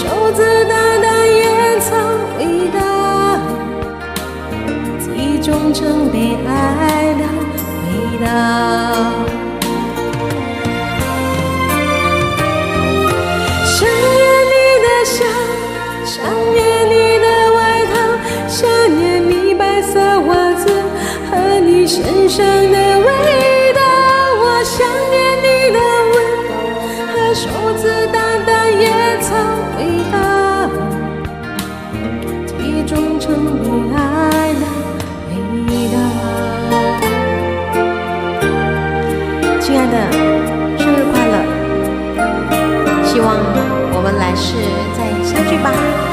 羞涩淡淡烟草味道记忆中城被爱的味道。想念你的笑想念你的外套想念你白色袜子和你身上的真的爱的味道亲爱的生日快乐。希望我们来世再相聚吧。